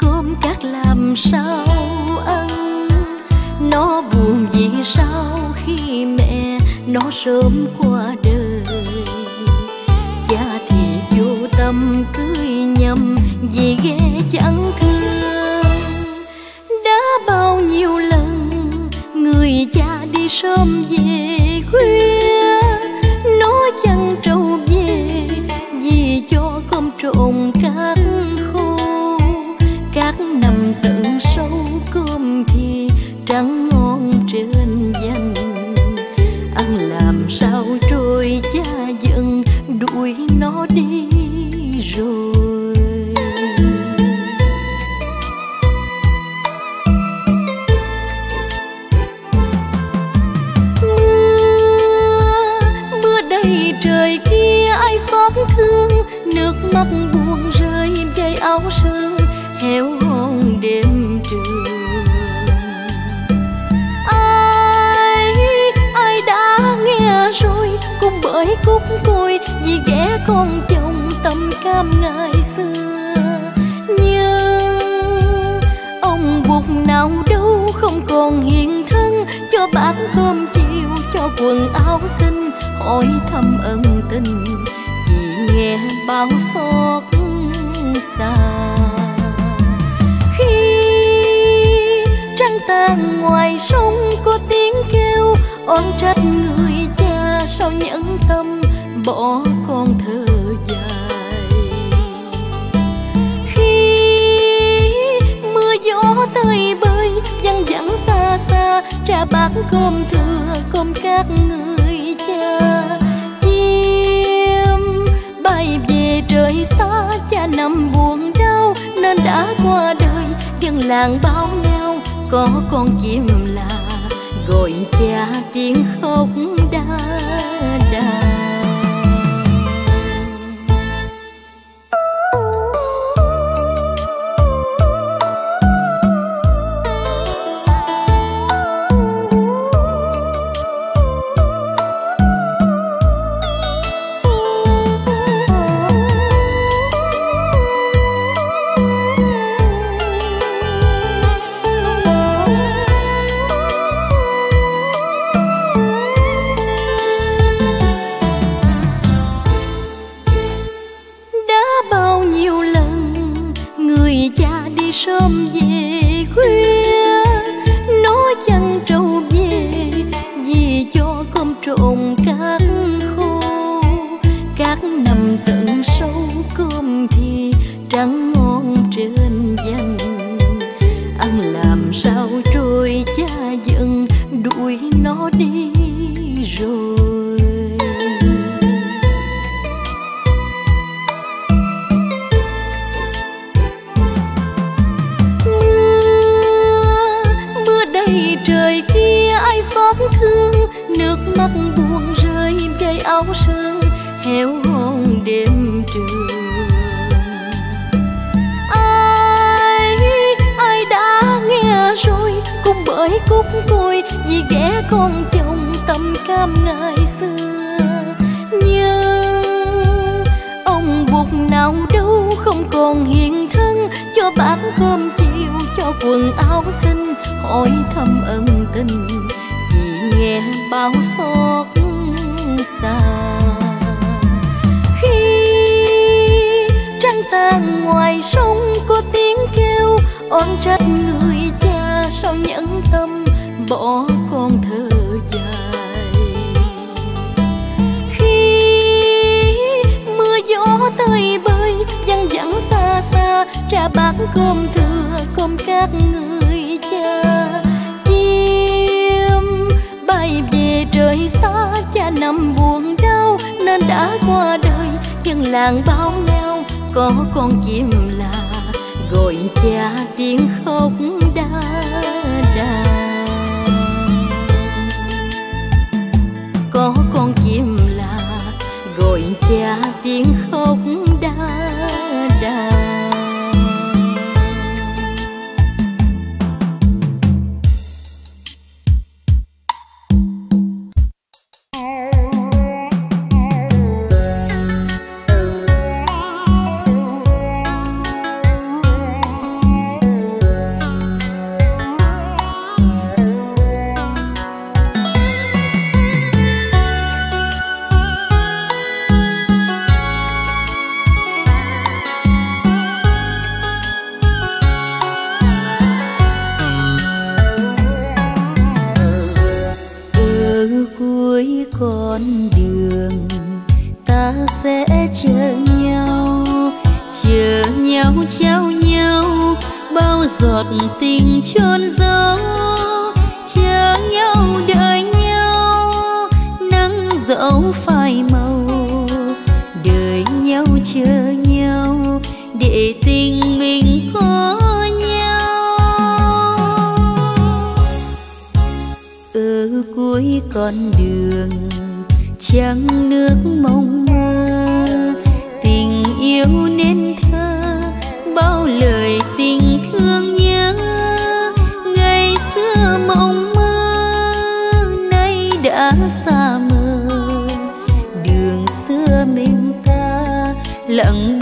cơm cát làm sao ăn? Nó buồn vì sao khi mẹ nó sớm qua đời? Cha thì vô tâm cưới nhầm vì ghê chẳng thương. Đã bao nhiêu lần người cha đi sớm về khuya nó đi rồi. Mưa mưa đầy trời kia ai xót thương, nước mắt buồn rơi dây áo sương héo hon đêm trường. Ai ai đã nghe rồi cùng bởi khúc côi con chồng tâm cam ngày xưa. Nhưng ông bụt nào đâu không còn hiện thân, cho bát cơm chiều, cho quần áo xinh, hỏi thăm ân tình. Chỉ nghe bao xót xa. Khi trăng tàn ngoài sông, có tiếng kêu oan trách người cha sao nhẫn tâm bỏ con thơ dài. Khi mưa gió tơi bơi văng vẳng xa xa, cha bát cơm thừa, cơm các người cha. Chim bay về trời xa, cha nằm buồn đau, nên đã qua đời dân làng bao nhau, có con chim là gọi cha tiếng khóc đã đà. Héo hon đêm trường. Ai ai đã nghe rồi, cũng bởi cúc côi vì ghé con chồng tâm cam ngày xưa. Nhưng ông bụt nào đâu không còn hiện thân, cho bát cơm chiều, cho quần áo xinh, hỏi thăm ân tình chỉ nghe bao xót xa. Trăng tàn ngoài sông có tiếng kêu oan trách người cha sao nhẫn tâm bỏ con thơ dài. Khi mưa gió tơi bơi văng vẳng xa xa, cha bát cơm thừa cơm các người cha. Chim bay về trời xa, cha nằm buồn đau, nên đã qua đời dân làng bao nhau có con chim là gọi cha tiếng khóc đã đà có con chim là gọi cha tiếng khóc nhau trao nhau, bao giọt tình chôn giấu. Chờ nhau, đợi nhau, nắng dẫu phai màu. Đợi nhau chờ nhau, để tình mình có nhau. Ở cuối con đường, trăng nước mong lặng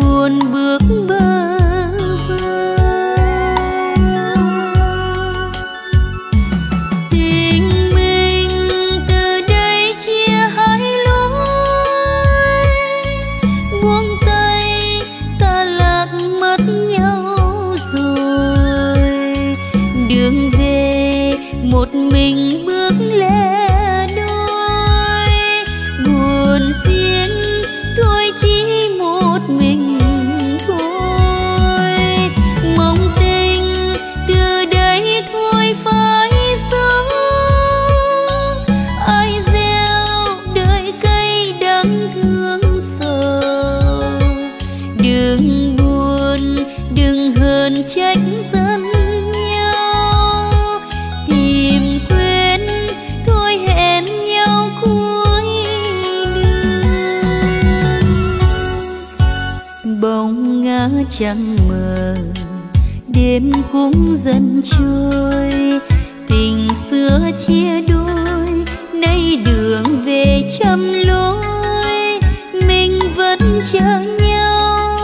trôi, tình xưa chia đôi, nay đường về trăm lối, mình vẫn chờ nhau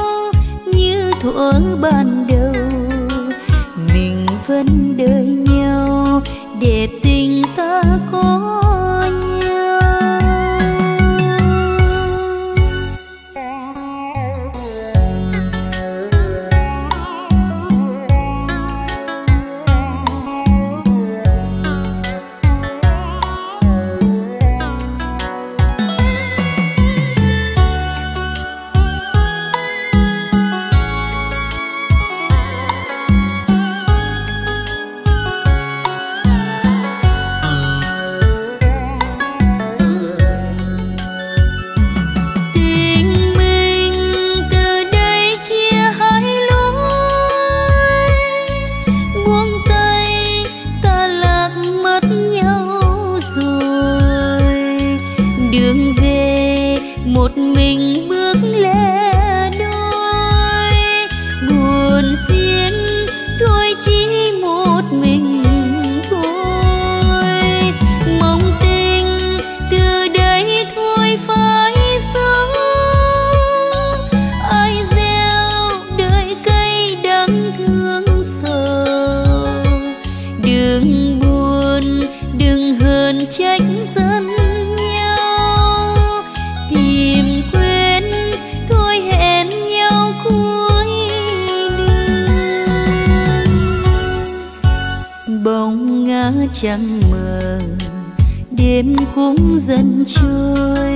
như thuở ban đầu. Mình vẫn đợi nhau, để tình ta có trăng mờ, đêm cũng dần trôi.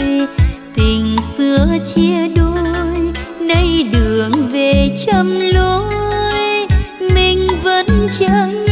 Tình xưa chia đôi, nay đường về trăm lối. Mình vẫn chờ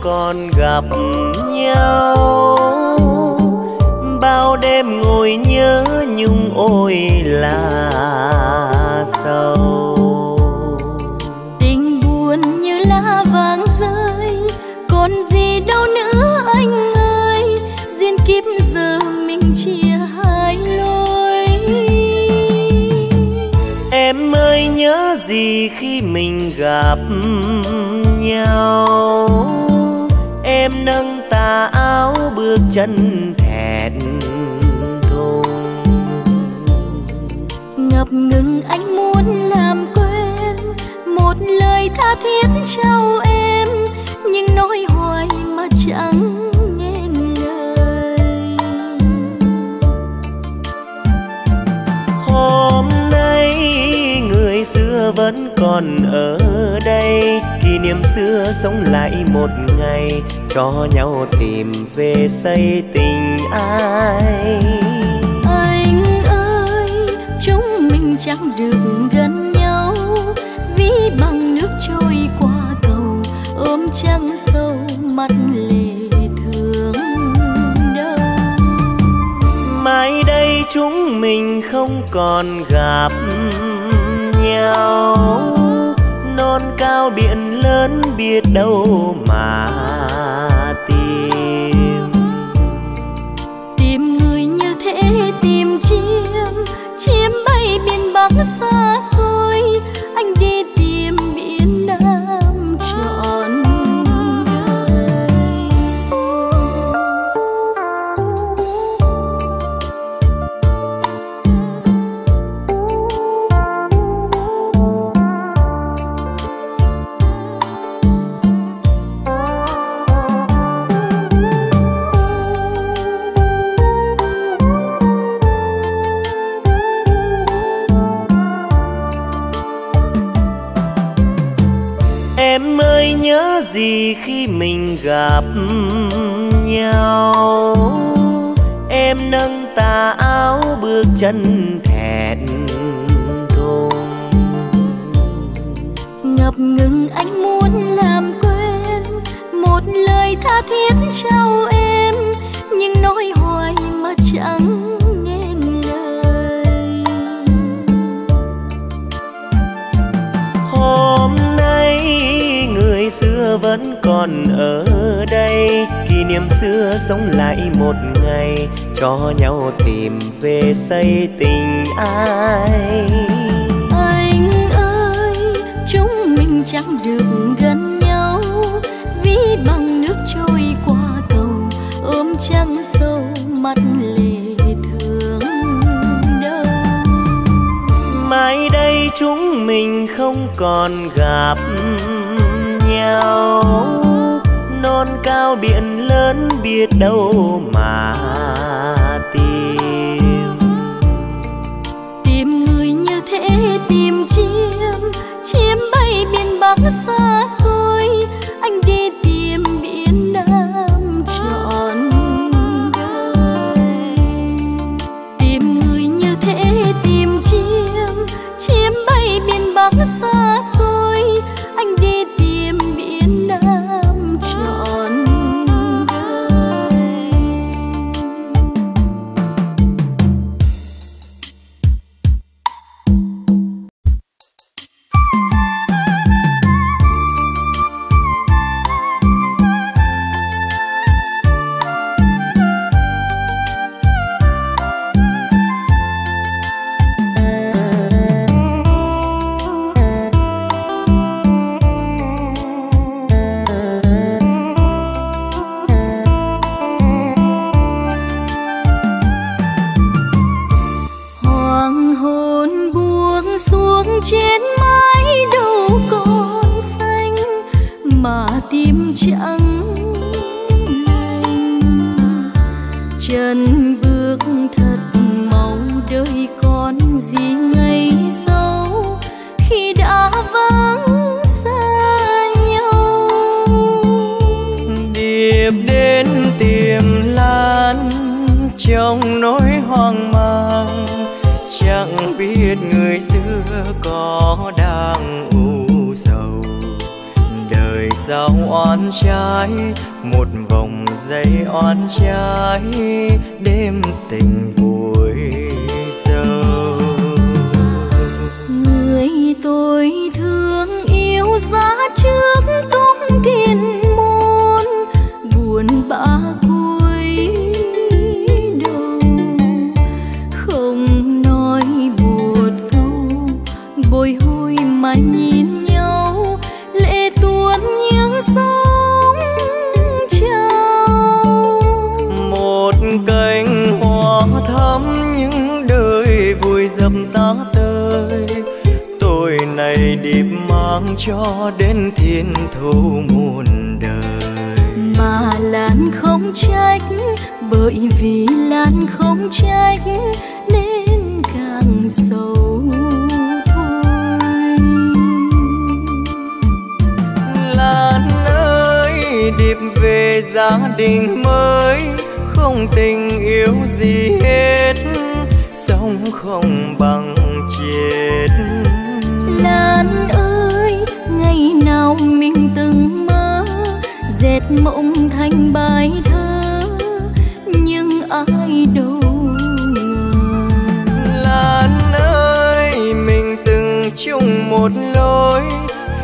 còn gặp nhau. Bao đêm ngồi nhớ nhung ôi là sâu tình buồn như lá vàng rơi còn gì đâu nữa anh ơi. Duyên kiếp giờ mình chia hai lối. Em ơi nhớ gì khi mình gặp nhau. Em nâng tà áo bước chân thẹn thùng. Ngập ngừng anh muốn làm quên một lời tha thiết trao em nhưng nói hoài mà chẳng nên lời. Hôm nay người xưa vẫn còn ở đây kỷ niệm xưa sống lại một ngày cho nhau tìm về xây tình ai. Anh ơi chúng mình chẳng được gần nhau? Ví bằng nước trôi qua cầu ôm trăng sâu mắt lệ thương đâu mai đây chúng mình không còn gặp nhau non cao biển lớn biết đâu mà tìm. Tìm người như thế, tìm chim chim bay biển bắc xa xôi gặp nhau. Em nâng tà áo bước chân thẹn thùng. Ngập ngừng anh muốn làm quên một lời tha thiết trao em nhưng nói hoài mà chẳng nên lời. Hôm nay người xưa vẫn còn ở xưa sống lại một ngày cho nhau tìm về xây tình ai. Anh ơi chúng mình chẳng được gần nhau ví bằng nước trôi qua cầu ôm trăng sâu mắt lệ thương đâu mai đây chúng mình không còn gặp nhau non cao biển lớn biết đâu mà trong nỗi hoang mang. Chẳng biết người xưa có đang u sầu. Đời sao oan trái, một vòng dây oan trái, đêm tình vui sâu. Người tôi thương yêu giá trước công thiên về gia đình mới không tình yêu gì hết sống không bằng chết. Lan ơi ngày nào mình từng mơ dệt mộng thành bài thơ nhưng ai đâu ngờ. Lan ơi mình từng chung một lối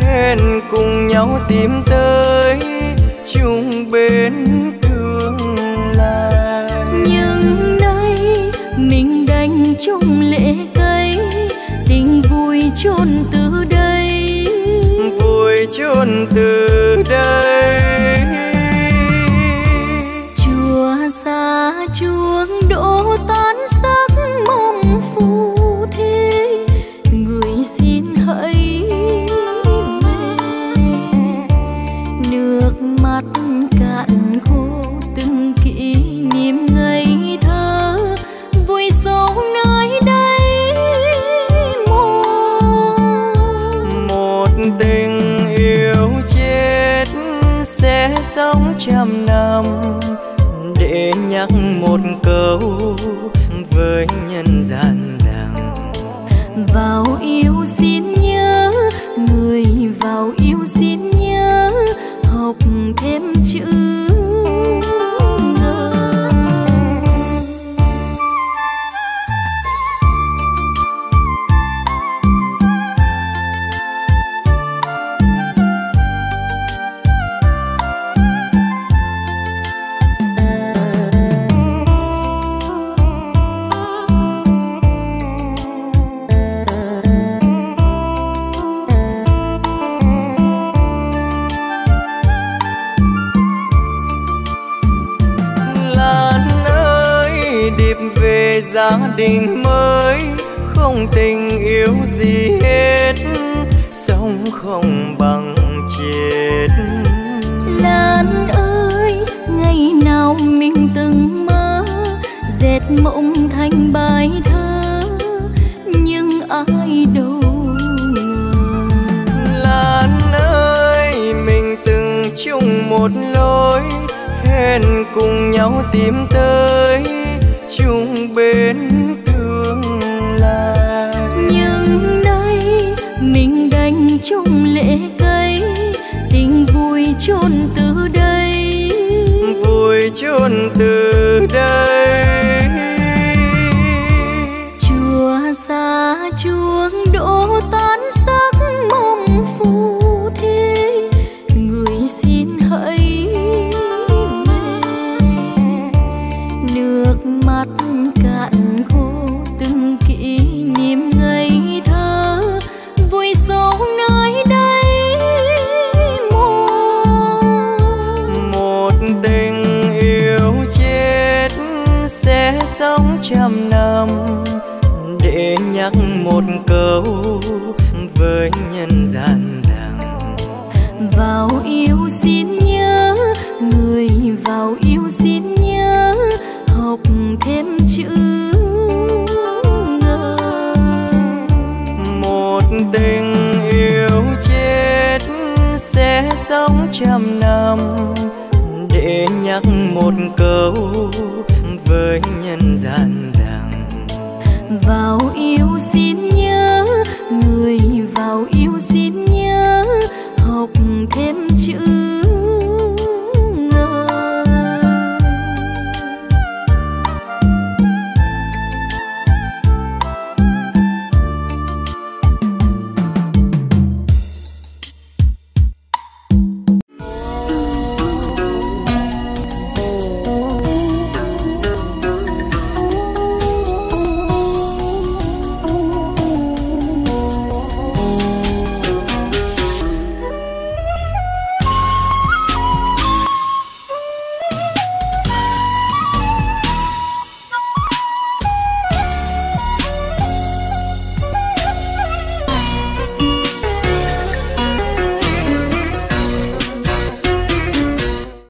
hẹn cùng nhau tìm tới chung bên tương lai. Nhưng nay mình đành chung lệ chôn từ đây. Vui chôn từ vào yêu riêng. Gia đình mới không tình yêu gì hết sống không bằng chết. Lan ơi ngày nào mình từng mơ dệt mộng thành bài thơ nhưng ai đâu ngờ. Lan ơi mình từng chung một lối hẹn cùng nhau tìm tới chung bên tương lai. Nhưng nay mình đành chung lệ cây tình vui chôn từ đây. Vui chôn từ đây một